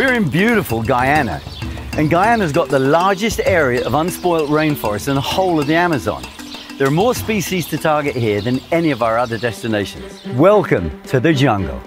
We're in beautiful Guyana, and Guyana's got the largest area of unspoilt rainforest in the whole of the Amazon. There are more species to target here than any of our other destinations. Welcome to the jungle.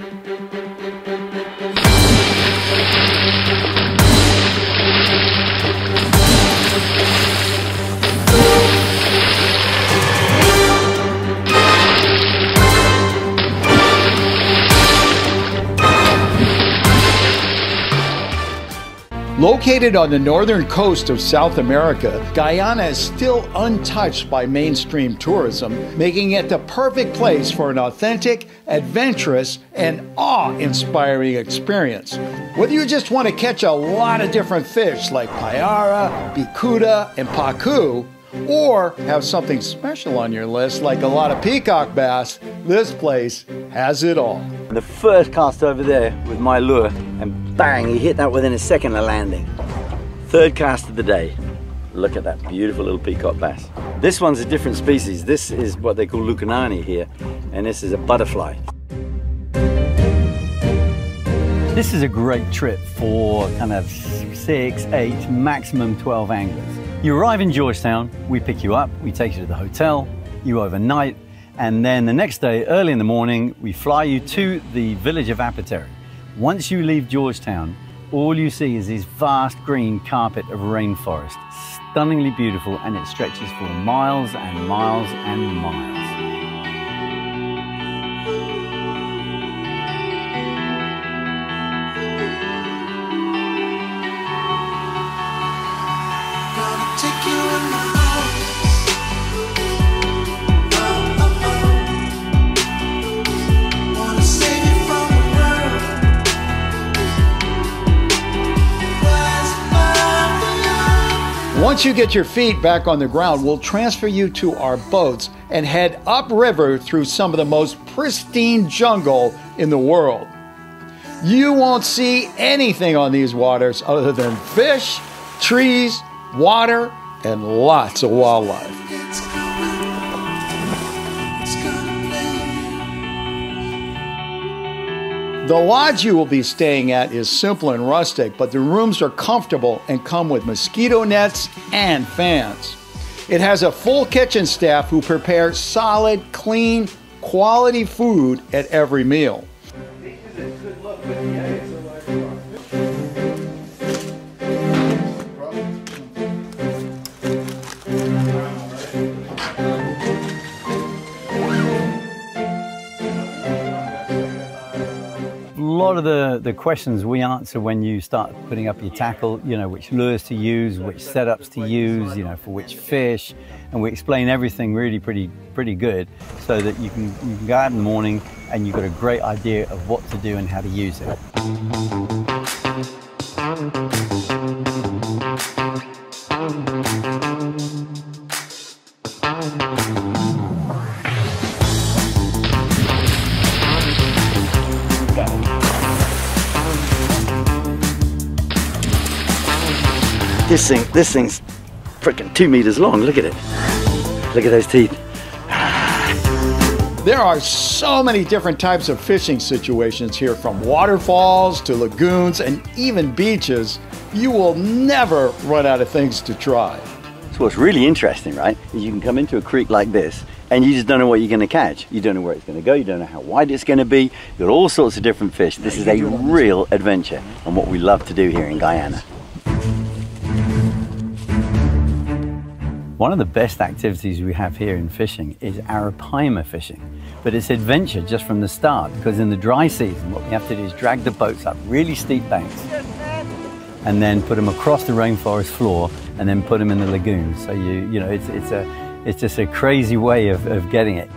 Located on the northern coast of South America, Guyana is still untouched by mainstream tourism, making it the perfect place for an authentic, adventurous, and awe inspiring experience. Whether you just want to catch a lot of different fish like payara, bicuda, and pacu, or have something special on your list like a lot of peacock bass, this place has it all. The first cast over there with my lure, and bang, he hit that within a second of landing. Third cast of the day. Look at that beautiful little peacock bass. This one's a different species. This is what they call Lukanani here, and this is a butterfly. This is a great trip for kind of six, eight, maximum 12 anglers. You arrive in Georgetown, we pick you up, we take you to the hotel, you overnight, and then the next day, early in the morning, we fly you to the village of Apoteri. Once you leave Georgetown, all you see is this vast green carpet of rainforest, stunningly beautiful, and it stretches for miles and miles and miles. Once you get your feet back on the ground, we'll transfer you to our boats and head upriver through some of the most pristine jungle in the world. You won't see anything on these waters other than fish, trees, water, and lots of wildlife. The lodge you will be staying at is simple and rustic, but the rooms are comfortable and come with mosquito nets and fans. It has a full kitchen staff who prepare solid, clean, quality food at every meal. Lot of the, the questions we answer when you start putting up your tackle, you know, which lures to use, which setups to use, you know, for which fish, and we explain everything really pretty pretty good so that you can, you can go out in the morning and you've got a great idea of what to do and how to use it. This thing, this thing's freaking two meters long. Look at it. Look at those teeth. There are so many different types of fishing situations here, from waterfalls to lagoons and even beaches. You will never run out of things to try. So what's really interesting, right, is you can come into a creek like this and you just don't know what you're going to catch. You don't know where it's going to go. You don't know how wide it's going to be. You've got all sorts of different fish. This is a real adventure and what we love to do here in Guyana. One of the best activities we have here in fishing is arapaima fishing, but it's adventure just from the start because in the dry season what we have to do is drag the boats up really steep banks and then put them across the rainforest floor and then put them in the lagoons. So you, you know, it's, it's, a, it's just a crazy way of, of getting it.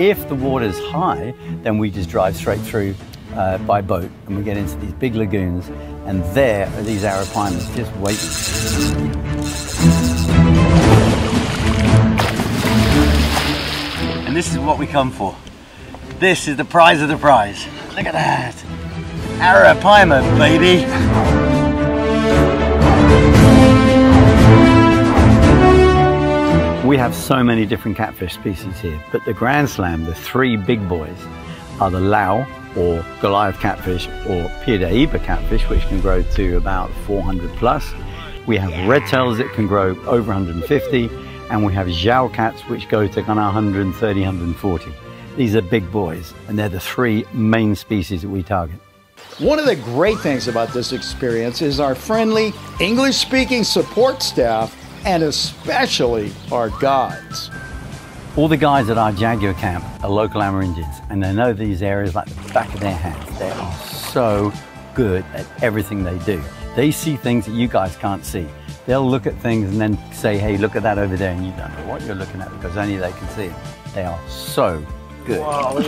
If the water's high, then we just drive straight through uh, by boat and we get into these big lagoons and there are these arapaimas just waiting. And this is what we come for. This is the prize of the prize. Look at that. Arapaima, baby. We have so many different catfish species here, but the Grand Slam, the three big boys, are the Lau or Goliath catfish or Piraiba catfish, which can grow to about 400 plus. We have red tails that can grow over 150, and we have jau cats, which go to kind of 130, 140. These are big boys, and they're the three main species that we target. One of the great things about this experience is our friendly English speaking support staff and especially our guides. All the guys at our Jaguar camp are local Amerindians and they know these areas like the back of their hands. They are so good at everything they do. They see things that you guys can't see. They'll look at things and then say, hey, look at that over there, and you don't know what you're looking at because only they can see it. They are so good. Wow, look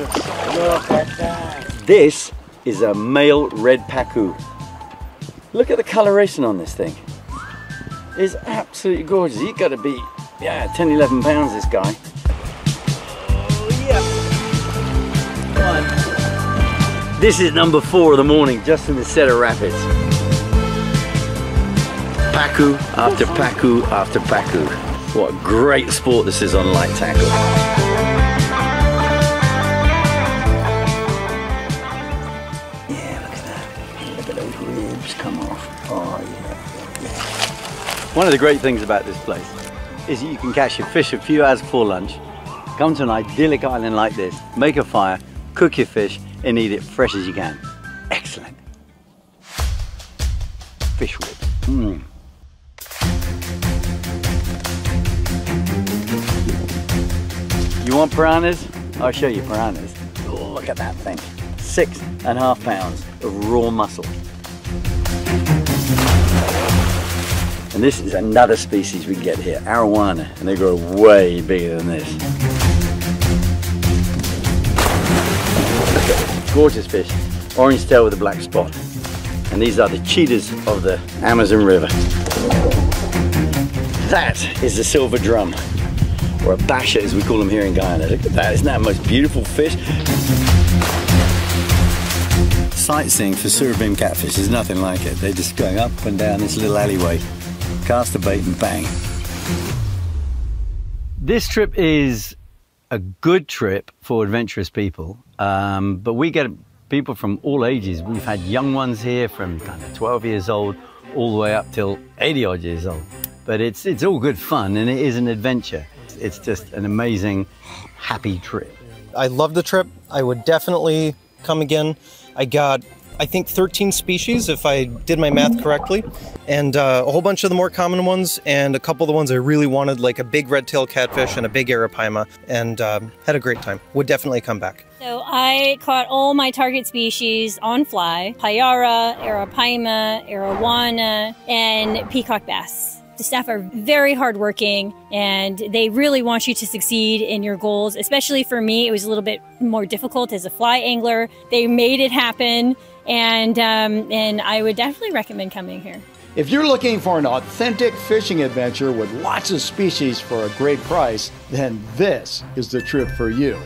at that. This is a male red pacu. Look at the coloration on this thing. It's absolutely gorgeous. He's got to be, yeah, 10, 11 pounds, this guy. Oh, yeah. One. This is number four of the morning, just in the set of Rapids. Pacu after Pacu after Pacu. What a great sport this is on light tackle. Yeah, look at that. Look at those ribs come off. Oh, yeah, yeah, yeah. One of the great things about this place is that you can catch your fish a few hours before lunch, come to an idyllic island like this, make a fire, cook your fish, and eat it fresh as you can. Excellent. Fish ribs. Mm. You want piranhas? I'll show you piranhas. Oh, look at that thing. Six and a half pounds of raw muscle. And this is another species we get here, arowana, and they grow way bigger than this. This, gorgeous fish, orange tail with a black spot. And these are the cheetahs of the Amazon River. That is the silver drum, or a basher as we call them here in Guyana. Look at that, isn't that the most beautiful fish? Sightseeing for surubim catfish is nothing like it. They're just going up and down this little alleyway, cast a bait and bang. This trip is a good trip for adventurous people, um, but we get people from all ages. We've had young ones here from kind of 12 years old all the way up till 80 odd years old. But it's, it's all good fun and it is an adventure. It's just an amazing, happy trip. I love the trip. I would definitely come again. I got, I think, 13 species if I did my math correctly, and uh, a whole bunch of the more common ones, and a couple of the ones I really wanted, like a big red-tailed catfish and a big arapaima, and um, had a great time. Would definitely come back. So I caught all my target species on fly: payara, arapaima, arowana, and peacock bass. The staff are very hardworking and they really want you to succeed in your goals. Especially for me, it was a little bit more difficult as a fly angler. They made it happen, and um, and I would definitely recommend coming here. If you're looking for an authentic fishing adventure with lots of species for a great price, then this is the trip for you.